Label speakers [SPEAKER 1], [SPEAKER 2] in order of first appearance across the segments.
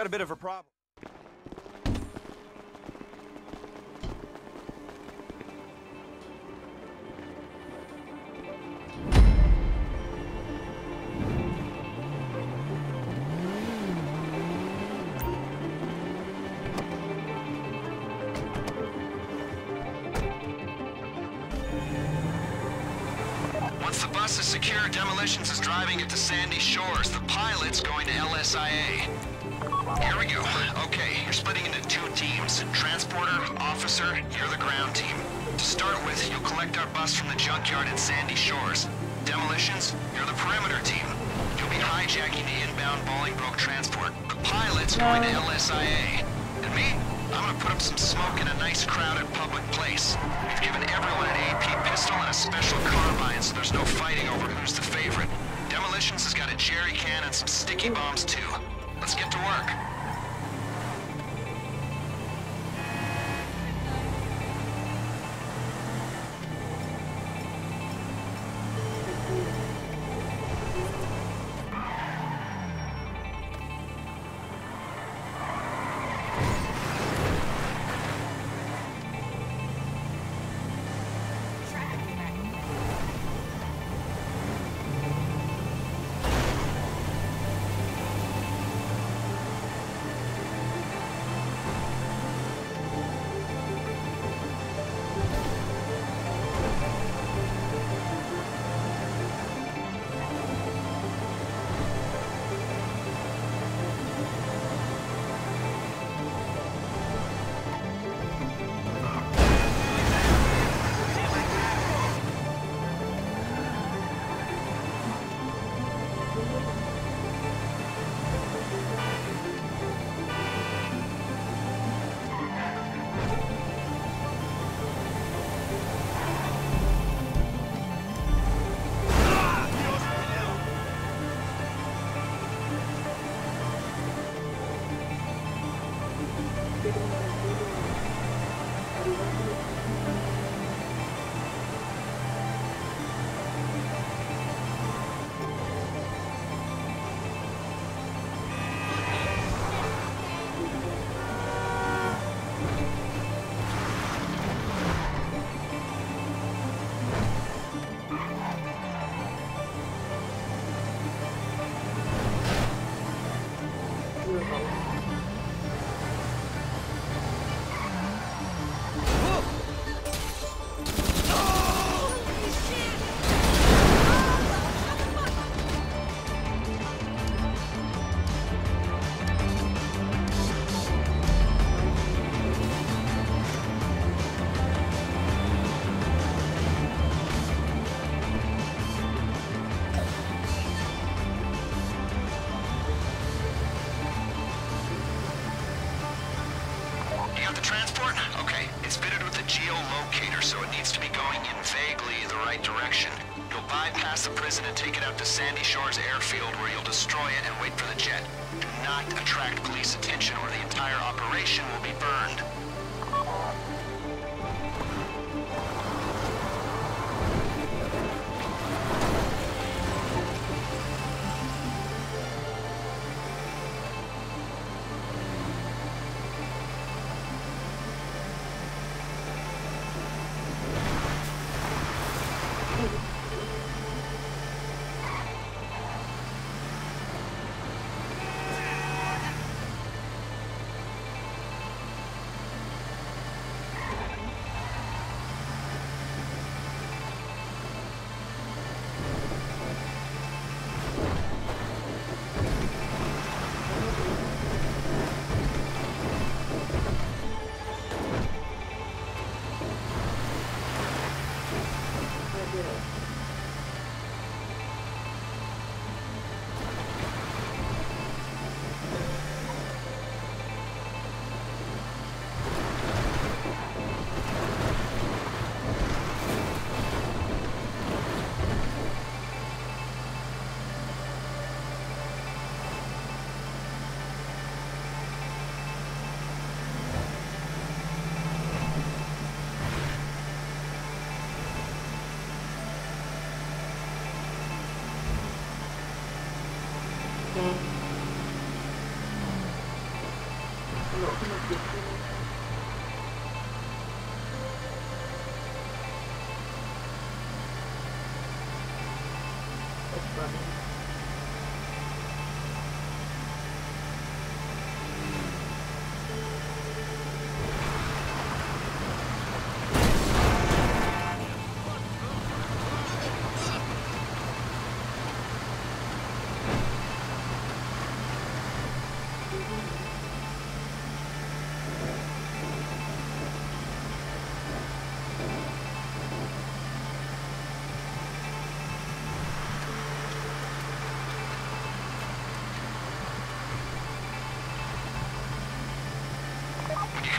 [SPEAKER 1] Got a bit of a problem.
[SPEAKER 2] Once the bus is secure, Demolitions is driving it to Sandy Shores. The pilot's going to LSIA. Here we go. Okay, you're splitting into two teams. Transporter, officer, you're the ground team. To start with, you'll collect our bus from the junkyard in Sandy Shores. Demolitions, you're the perimeter team. You'll be hijacking the inbound Bolingbroke transport. The pilot's going to LSIA. And me, I'm gonna put up some smoke in a nice crowded public place. We've given everyone an AP pistol and a special carbine, so there's no fighting over who's the favorite. Demolitions has got a jerry can and some sticky bombs too. Let's get to work. Sandy Shores Airfield where you'll destroy it and wait for the jet. Do not attract police attention or the entire operation will be burned. do.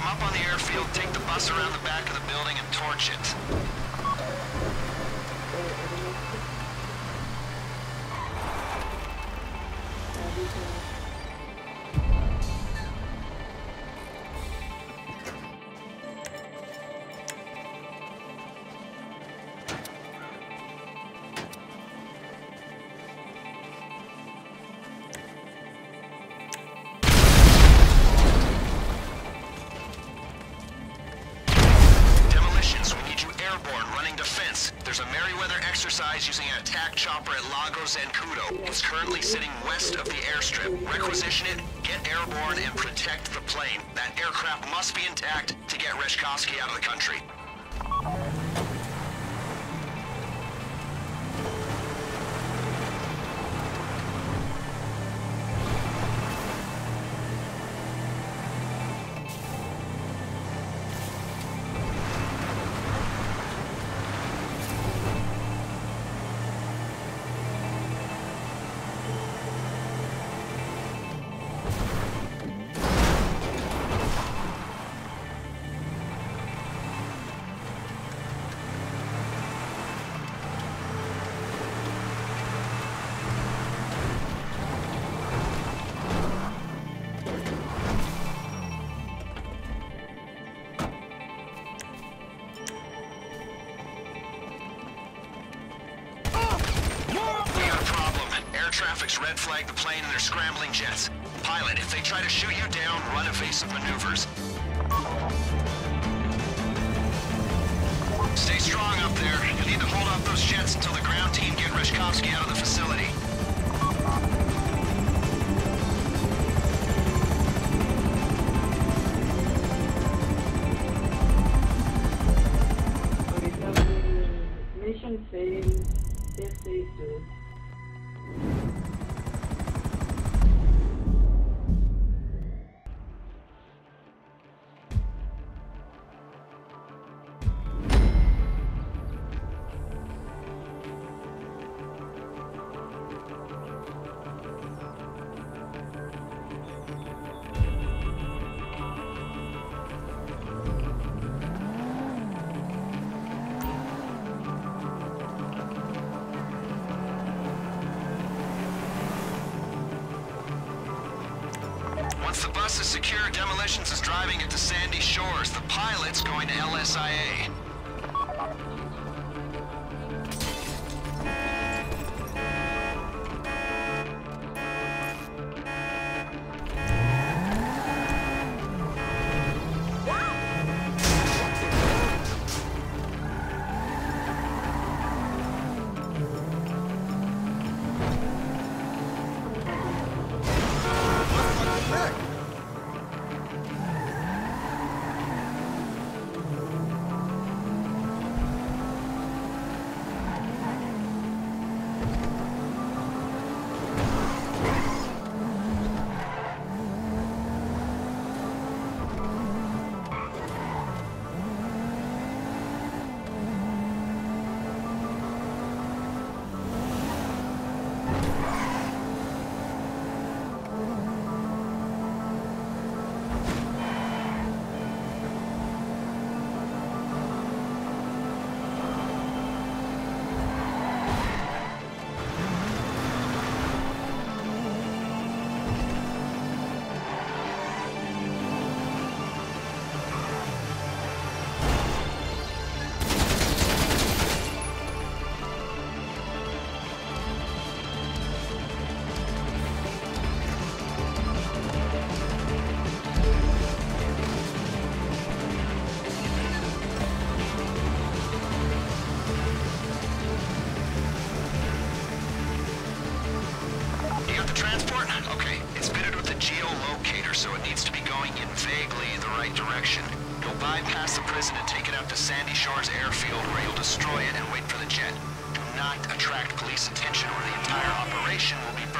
[SPEAKER 2] Come up on the airfield, take the bus around the back of the building and torch it. Exercise using an attack chopper at Lago Zancudo. It's currently sitting west of the airstrip. Requisition it, get airborne, and protect the plane. That aircraft must be intact to get Rashkovsky out of the country. Red flagged the plane and they're scrambling jets. Pilot, if they try to shoot you down, run evasive maneuvers. Stay strong up there. You'll need to hold off those jets until the ground team get Rashkovsky out of the facility.
[SPEAKER 3] Mission 6, F6,
[SPEAKER 2] Once secure, Demolitions is driving it to Sandy Shores. The pilot's going to LSIA. So it needs to be going in vaguely the right direction. You'll bypass the prison and take it out to Sandy Shores Airfield, where you'll destroy it and wait for the jet. Do not attract police attention, or the entire operation will be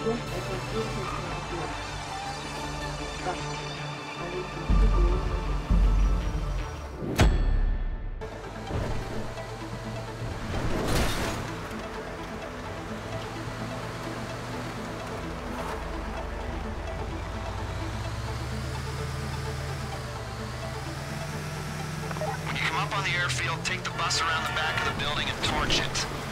[SPEAKER 2] When you come up on the airfield, take the bus around the back of the building and torch it.